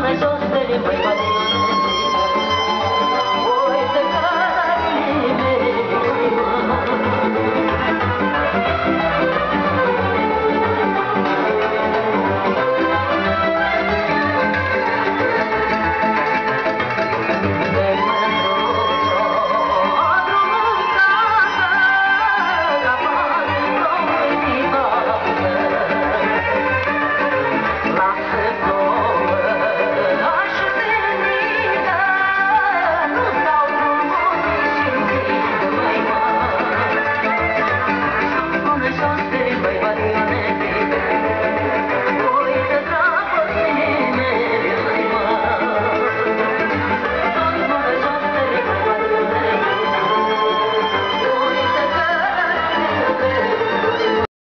começo dele foi fazer